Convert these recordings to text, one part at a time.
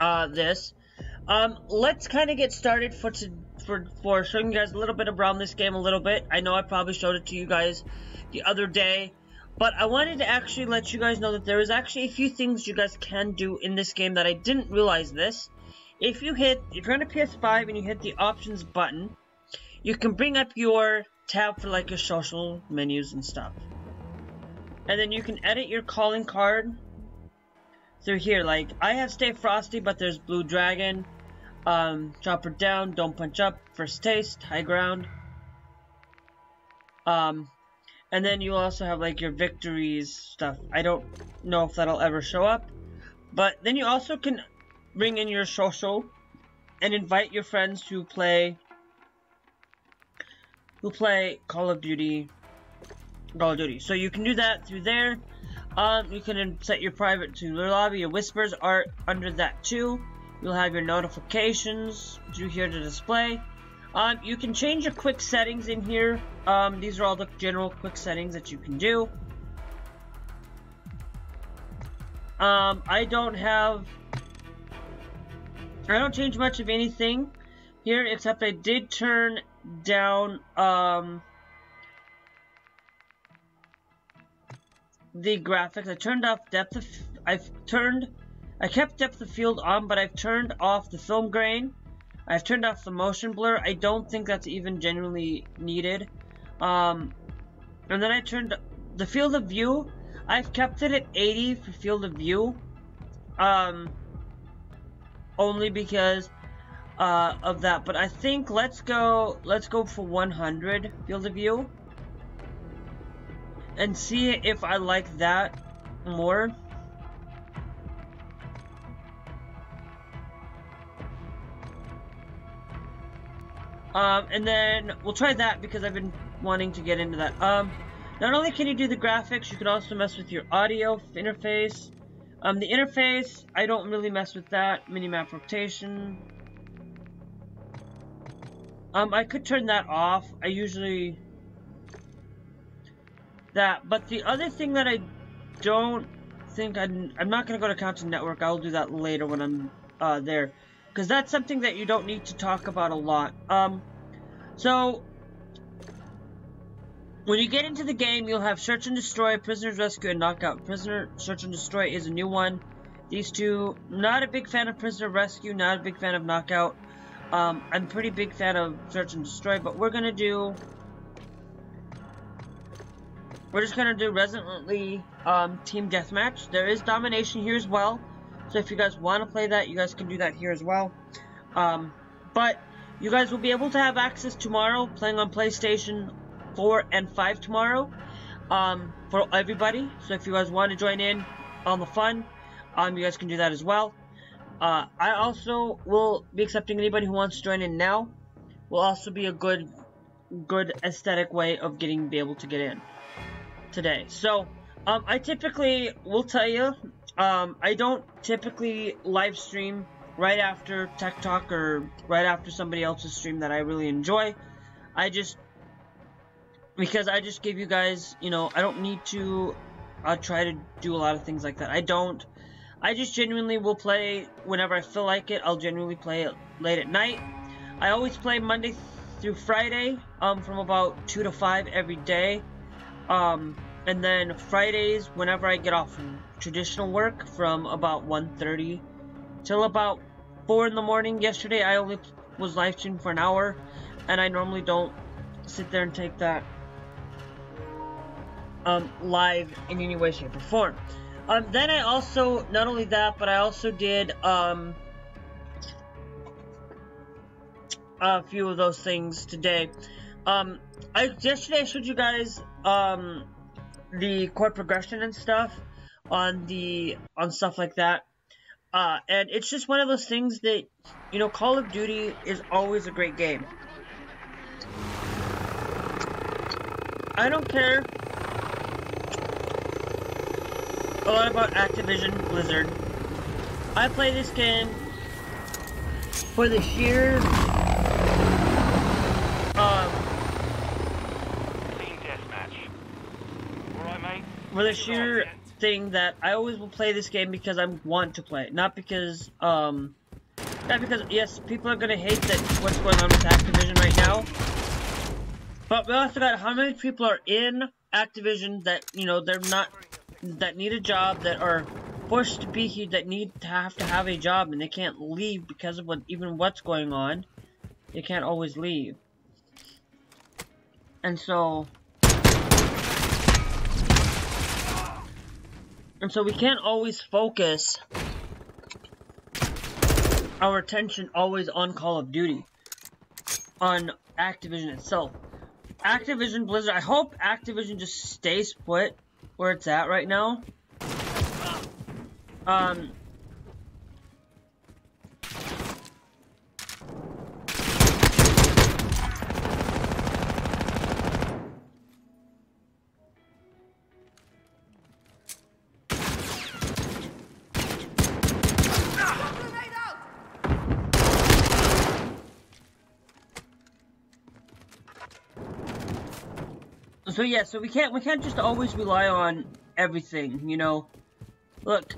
uh, this. Um, let's kind of get started for to, for for showing you guys a little bit around this game a little bit. I know I probably showed it to you guys the other day, but I wanted to actually let you guys know that there is actually a few things you guys can do in this game that I didn't realize this. If you hit, if you're on a PS5 and you hit the options button, you can bring up your tab for like your social menus and stuff. And then you can edit your calling card through here. Like, I have Stay Frosty, but there's Blue Dragon, um, Chopper Down, Don't Punch Up, First Taste, High Ground. Um, and then you also have, like, your victories stuff. I don't know if that'll ever show up. But then you also can bring in your social and invite your friends to play who play Call of Duty Call of Duty. So you can do that through there. Um, you can set your private to your lobby. Your whispers are under that too. You'll have your notifications through here to display. Um, you can change your quick settings in here. Um, these are all the general quick settings that you can do. Um, I don't have... I don't change much of anything here, except I did turn down, um... the graphics. I turned off depth of... I've turned... I kept depth of field on, but I've turned off the film grain. I've turned off the motion blur. I don't think that's even genuinely needed. Um, and then I turned the field of view. I've kept it at 80 for field of view. Um, only because uh, of that. But I think let's go. Let's go for 100 field of view and see if I like that more. Um, and then we'll try that because I've been wanting to get into that. Um, not only can you do the graphics, you can also mess with your audio interface. Um, the interface, I don't really mess with that. Minimap rotation. Um, I could turn that off. I usually that. But the other thing that I don't think I'm, I'm not going to go to Content Network. I'll do that later when I'm uh, there. Because that's something that you don't need to talk about a lot. Um, so, when you get into the game, you'll have Search and Destroy, Prisoner's Rescue, and Knockout. Prisoner Search and Destroy is a new one. These two, not a big fan of Prisoner Rescue, not a big fan of Knockout. Um, I'm pretty big fan of Search and Destroy, but we're going to do we're just gonna do Resolutely um, Team Deathmatch. There is Domination here as well. So if you guys want to play that, you guys can do that here as well. Um, but you guys will be able to have access tomorrow, playing on PlayStation 4 and 5 tomorrow, um, for everybody. So if you guys want to join in on the fun, um, you guys can do that as well. Uh, I also will be accepting anybody who wants to join in now. Will also be a good, good aesthetic way of getting be able to get in today. So, um, I typically will tell you, um, I don't typically live stream right after Tech Talk or right after somebody else's stream that I really enjoy. I just, because I just give you guys, you know, I don't need to uh, try to do a lot of things like that. I don't. I just genuinely will play whenever I feel like it. I'll genuinely play it late at night. I always play Monday through Friday, um, from about 2 to 5 every day. Um, and then Fridays, whenever I get off from traditional work from about 1.30 till about 4 in the morning. Yesterday, I only was live streaming for an hour, and I normally don't sit there and take that um, live in any way, shape, or form. Um, then I also, not only that, but I also did um, a few of those things today. Um, I yesterday I showed you guys um, the chord progression and stuff on the on stuff like that. Uh, and it's just one of those things that, you know, Call of Duty is always a great game. I don't care a lot about Activision Blizzard. I play this game for the sheer um, for the sheer thing that I always will play this game because I want to play it, not because, um, not because, yes, people are gonna hate that what's going on with Activision right now, but we also got how many people are in Activision that, you know, they're not, that need a job, that are forced to be here, that need to have to have a job, and they can't leave because of what, even what's going on. They can't always leave. And so, And so we can't always focus our attention always on Call of Duty. On Activision itself. Activision Blizzard, I hope Activision just stays put where it's at right now. Um, so yeah, so we can't we can't just always rely on everything, you know. Look,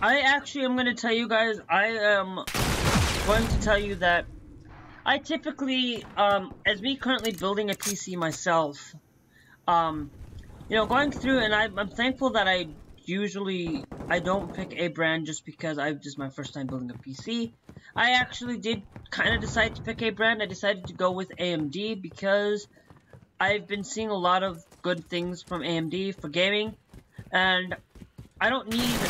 I actually am gonna tell you guys I am going to tell you that I typically, um, as me currently building a PC myself, um, you know, going through and I, I'm thankful that I usually I don't pick a brand just because I just my first time building a PC. I actually did kind of decide to pick a brand. I decided to go with AMD because I've been seeing a lot of good things from AMD for gaming, and I don't need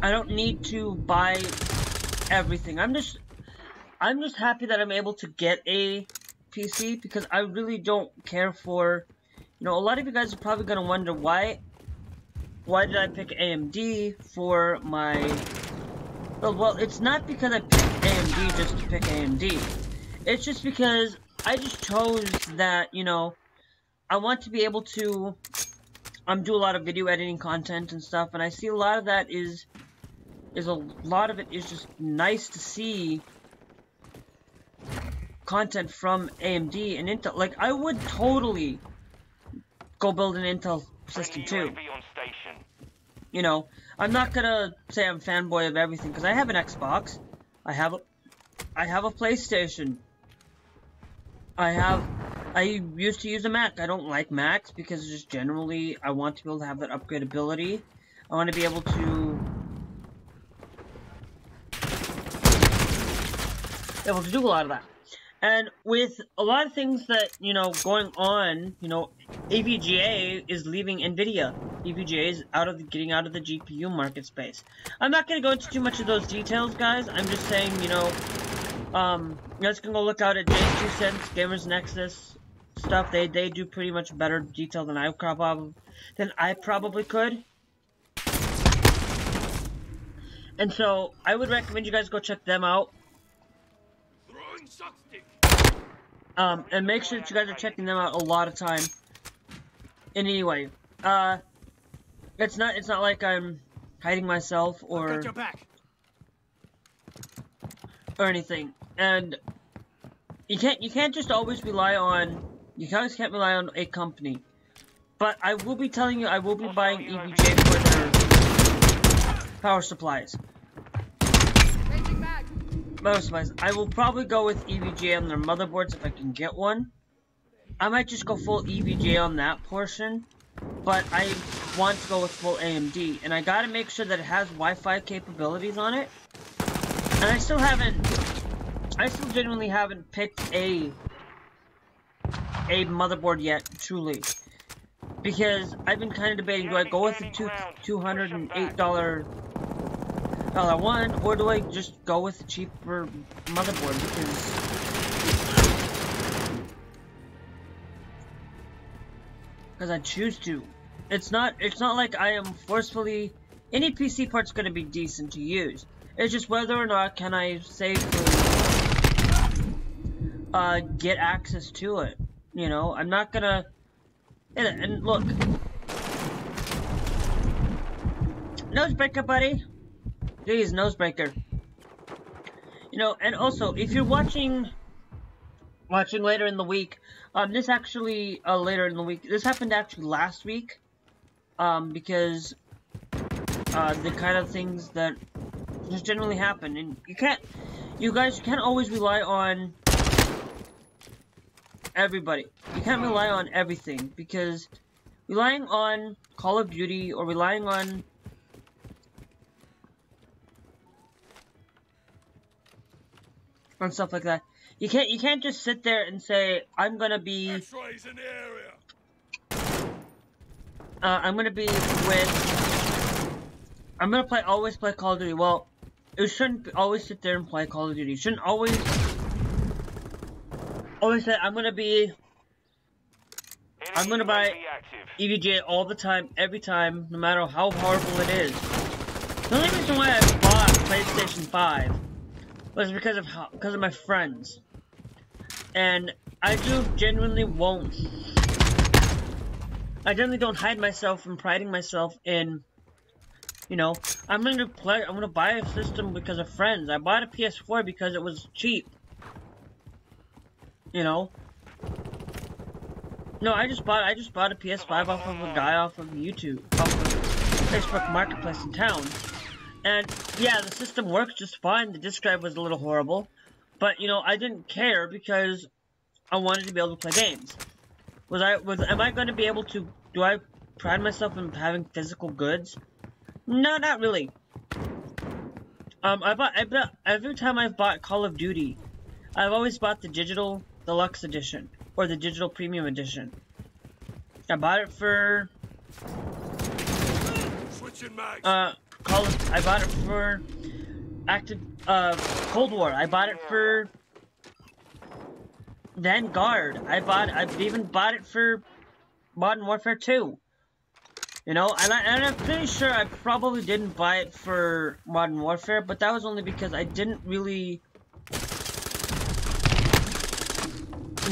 I don't need to buy everything. I'm just I'm just happy that I'm able to get a PC because I really don't care for you know a lot of you guys are probably gonna wonder why why did I pick AMD for my well, well it's not because I picked AMD just to pick AMD it's just because I just chose that, you know, I want to be able to um, do a lot of video editing content and stuff, and I see a lot of that is, is a lot of it is just nice to see content from AMD and Intel. Like, I would totally go build an Intel system too. You know, I'm not gonna say I'm fanboy of everything, because I have an Xbox, I have a, I have a PlayStation, I have, I used to use a Mac. I don't like Macs because just generally I want to be able to have that upgradability. I want to be able to able to do a lot of that. And with a lot of things that, you know, going on, you know, EVGA is leaving NVIDIA. EVGA is out of the, getting out of the GPU market space. I'm not going to go into too much of those details, guys. I'm just saying, you know, um, you guys can go look out at JayzTwoCents, Gamers Nexus stuff. They they do pretty much better detail than I probably than I probably could. And so I would recommend you guys go check them out. Um, and make sure that you guys are checking them out a lot of time. And anyway, uh, it's not it's not like I'm hiding myself or or anything. And you can't you can't just always rely on you guys can't rely on a company. But I will be telling you I will be buying EVGA for their power supplies. Power supplies. I will probably go with EVGA on their motherboards if I can get one. I might just go full EVGA on that portion. But I want to go with full AMD. And I gotta make sure that it has Wi-Fi capabilities on it. And I still haven't, I still genuinely haven't picked a, a motherboard yet, truly. Because I've been kind of debating, do I go with the two, $208 uh, one, or do I just go with the cheaper motherboard? Because, because I choose to. It's not, it's not like I am forcefully, any PC part's gonna be decent to use. It's just whether or not can I safely uh, get access to it. You know, I'm not gonna... And, and look. Nosebreaker, buddy. Jeez, nosebreaker. You know, and also, if you're watching... Watching later in the week, um, this actually, uh, later in the week, this happened actually last week, um, because uh, the kind of things that just generally happen. And you can't, you guys can't always rely on everybody. You can't rely on everything because relying on Call of Duty or relying on on stuff like that. You can't you can't just sit there and say I'm gonna be uh, I'm gonna be with I'm gonna play always play Call of Duty. Well, you shouldn't always sit there and play Call of Duty. You shouldn't always say I'm gonna be I'm gonna buy EVGA all the time, every time, no matter how horrible it is. The only reason why I bought PlayStation 5 was because of how, because of my friends. And I do genuinely won't. I generally don't hide myself from priding myself in, you know, I'm gonna play, I'm gonna buy a system because of friends. I bought a PS4 because it was cheap. You know? No, I just bought, I just bought a PS5 off of a guy off of YouTube, off of Facebook Marketplace in town. And, yeah, the system works just fine, the disk drive was a little horrible. But, you know, I didn't care because I wanted to be able to play games. Was I, was, am I going to be able to, do I pride myself in having physical goods? No, not really. Um, I bought, I bought, every time I've bought Call of Duty, I've always bought the digital deluxe edition, or the digital premium edition. I bought it for, uh, Call of, I bought it for active uh Cold War. I bought it for Vanguard. I bought I've even bought it for Modern Warfare 2. You know, and, I, and I'm pretty sure I probably didn't buy it for Modern Warfare, but that was only because I didn't really...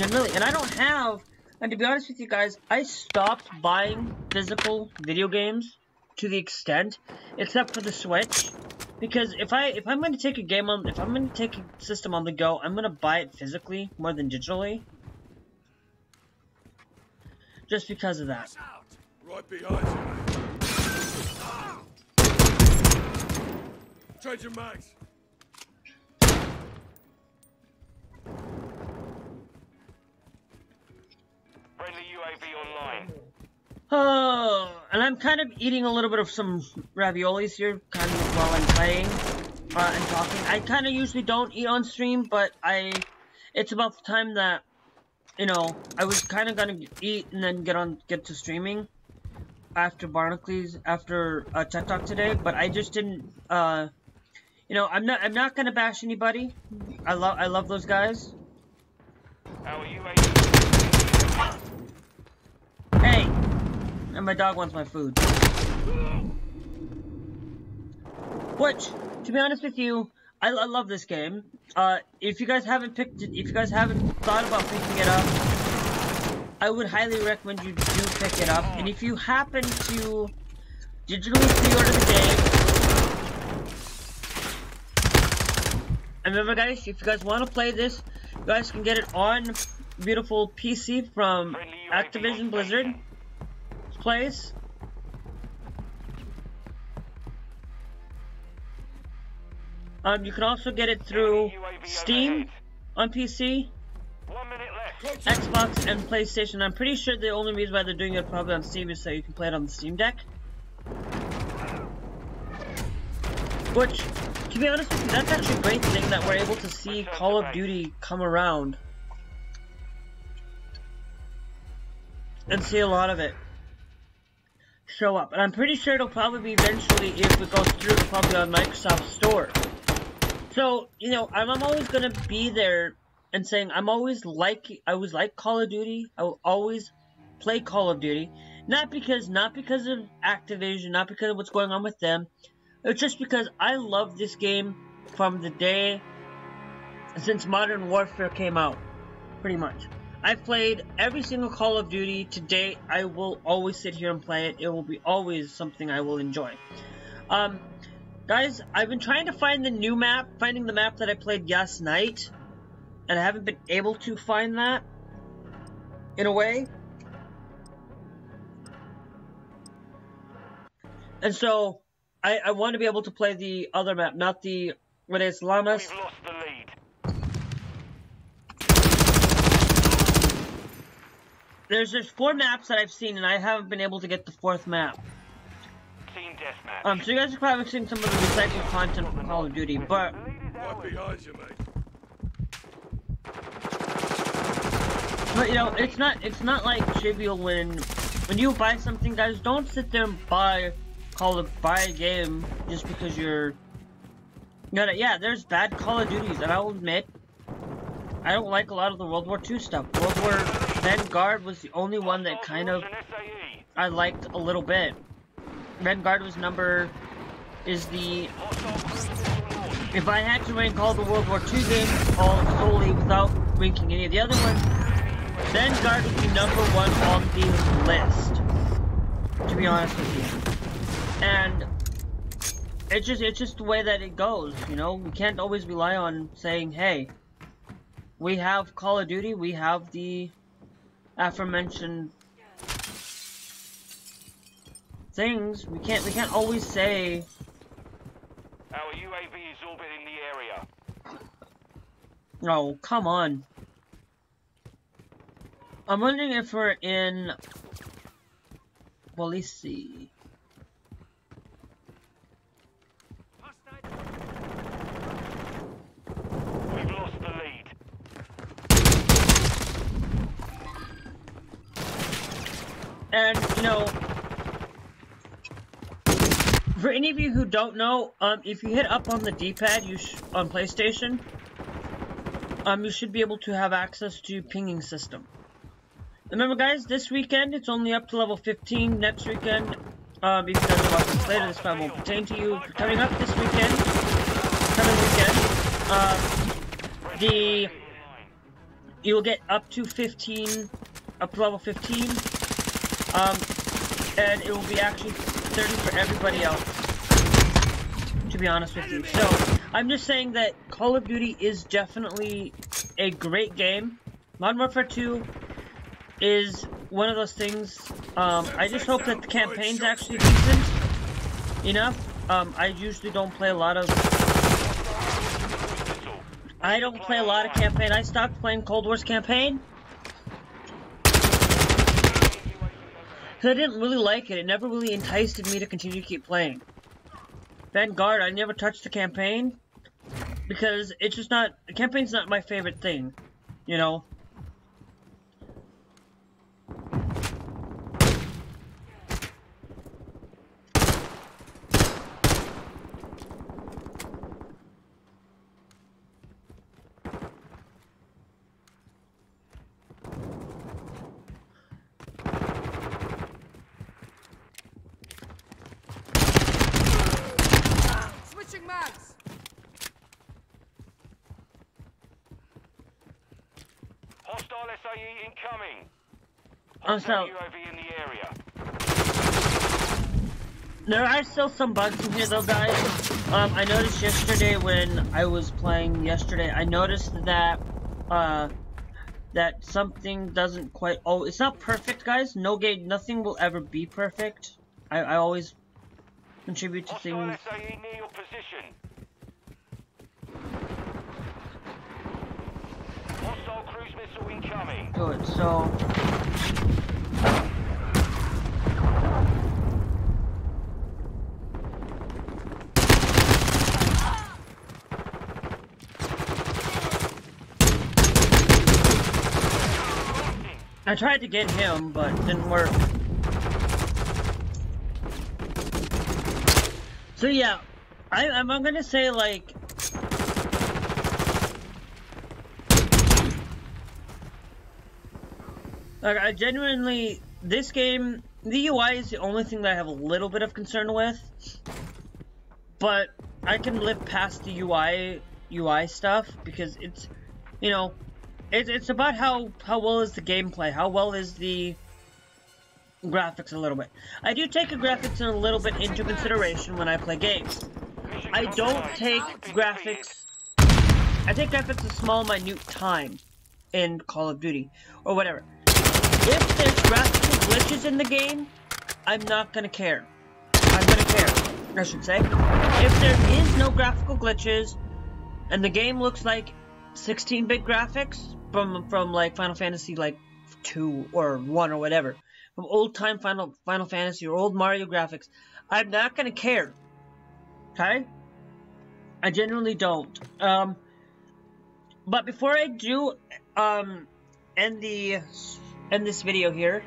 And really, and I don't have, and to be honest with you guys, I stopped buying physical video games to the extent, except for the Switch. Because if I if I'm going to take a game on if I'm going to take a system on the go, I'm going to buy it physically more than digitally. Just because of that. Right behind you. Ah! Change your mags. Friendly UAV online. Oh, and I'm kind of eating a little bit of some raviolis here, kind of while I'm playing uh, and talking. I kind of usually don't eat on stream, but I, it's about the time that, you know, I was kind of gonna eat and then get on, get to streaming after Barnacles, after uh, Tech Talk today, but I just didn't, uh, you know, I'm not, I'm not gonna bash anybody. I love, I love those guys. How are you, Hey! And my dog wants my food. Which, to be honest with you, I, I love this game. Uh, if you guys haven't picked it, if you guys haven't thought about picking it up, I would highly recommend you do pick it up. And if you happen to digitally pre-order the game, and remember guys, if you guys want to play this, you guys can get it on beautiful PC from Activision Blizzard place. Um, you can also get it through Steam on PC, Xbox, and PlayStation. I'm pretty sure the only reason why they're doing it probably on Steam is so you can play it on the Steam Deck. Which, to be honest with you, that's actually a great thing that we're able to see Call of Duty come around. And see a lot of it show up. And I'm pretty sure it'll probably be eventually, if it goes through, probably on Microsoft Store. So, you know, I'm, I'm always going to be there and saying I'm always like, I was like Call of Duty. I will always play Call of Duty. Not because, not because of Activision, not because of what's going on with them. It's just because I love this game from the day since Modern Warfare came out. Pretty much. I've played every single Call of Duty to date. I will always sit here and play it. It will be always something I will enjoy. Um, guys, I've been trying to find the new map, finding the map that I played last night, and I haven't been able to find that, in a way. And so, I, I want to be able to play the other map, not the, what is Llamas? We've lost the lead. There's just four maps that I've seen, and I haven't been able to get the fourth map. Team deathmatch. Um, so you guys are probably seeing some of the recycled content from Call of Duty, but The lead is Right ours. behind you, mate. but you know, it's not it's not like trivial when when you buy something, guys. Don't sit there and buy Call of buy a game just because you're. You know, yeah, there's bad Call of Duties, and I'll admit, I don't like a lot of the World War II stuff. World War Vanguard was the only one that kind of I liked a little bit. Vanguard was number is the if I had to rank all the World War II games all solely without ranking any of the other ones, Vanguard would be number one on the list. To be honest with you. And it's just it's just the way that it goes, you know? We can't always rely on saying, hey, we have Call of Duty, we have the aforementioned things. We can't we can't always say Our UAV is orbiting the area. Oh, come on. I'm wondering if we're in... Well, let's see. We've lost the lead. And, you know... For any of you who don't know, um, if you hit up on the D-pad you on PlayStation, um, you should be able to have access to pinging system. Remember, guys, this weekend it's only up to level 15. Next weekend, um, if you guys are watching later, this file won't pertain to you. Coming up this weekend, coming weekend, um, the you will get up to 15, up to level 15, um, and it will be actually 30 for everybody else. To be honest with you, so I'm just saying that Call of Duty is definitely a great game. Modern Warfare 2 is one of those things. Um, I just hope that the campaign's actually decent enough. Um, I usually don't play a lot of I don't play a lot of campaign. I stopped playing Cold War's campaign. Cause I didn't really like it. It never really enticed me to continue to keep playing. Vanguard, I never touched the campaign. Because it's just not, the campaign's not my favorite thing. You know? Switching mags. Hostile SAE incoming. Oh, so- UAV in the area. There are still some bugs in here though, guys. Um, I noticed yesterday when I was playing yesterday, I noticed that, uh, that something doesn't quite, oh, it's not perfect, guys. No game, nothing will ever be perfect. I, I always contribute to Hostile things. SAE near your position. Hostile cruise missile incoming. Good, so... I tried to get him, but didn't work. So yeah, I, I'm, I'm gonna say like... Like, I genuinely, this game, the UI is the only thing that I have a little bit of concern with. But I can live past the UI, UI stuff because it's, you know, it, it's about how, how well is the gameplay, how well is the graphics a little bit. I do take the graphics a little bit into consideration when I play games. I don't take graphics. I take graphics a small, minute time in Call of Duty or whatever. If there's graphical glitches in the game, I'm not gonna care. I'm gonna care. I should say. If there is no graphical glitches, and the game looks like 16-bit graphics from from like Final Fantasy like two or one or whatever, from old time Final Final Fantasy or old Mario graphics, I'm not gonna care. Okay? I genuinely don't. Um, but before I do um end the end this video here,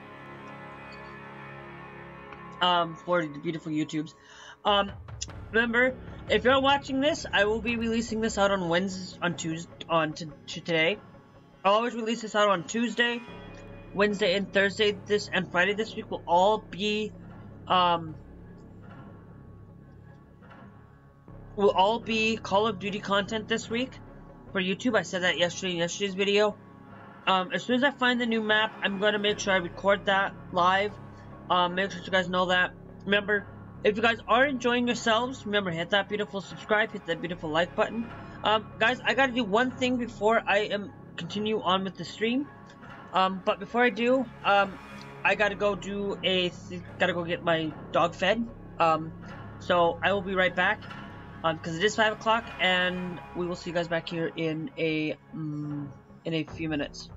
um, for the beautiful YouTubes, um, remember if you're watching this, I will be releasing this out on Wednesday, on Tuesday, on to, to today. I'll always release this out on Tuesday, Wednesday, and Thursday. This and Friday this week will all be, um, will all be Call of Duty content this week for YouTube. I said that yesterday in yesterday's video. Um, as soon as I find the new map, I'm going to make sure I record that live. Um, make sure you guys know that. Remember, if you guys are enjoying yourselves, remember, hit that beautiful subscribe, hit that beautiful like button. Um, guys, I gotta do one thing before I am continue on with the stream. Um, but before I do, um, I gotta go do a, gotta go get my dog fed. Um, so I will be right back, um, because it is 5 o'clock, and we will see you guys back here in a, um, in a few minutes.